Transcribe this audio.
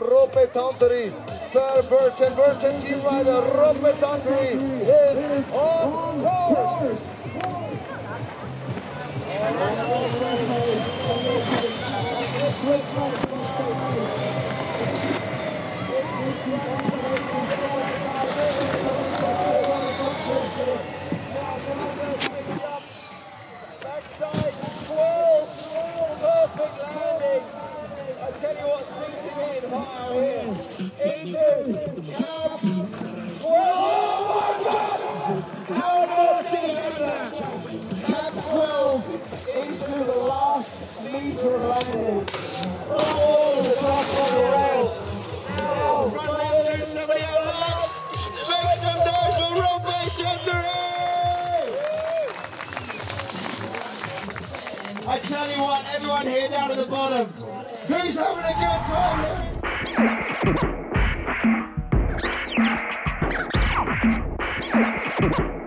Roope Tonteri för Burton. Burton Team Rider Roope Tonteri is on! Backside, I tell you what, everyone here down at the bottom, who's having a good time? Thank you.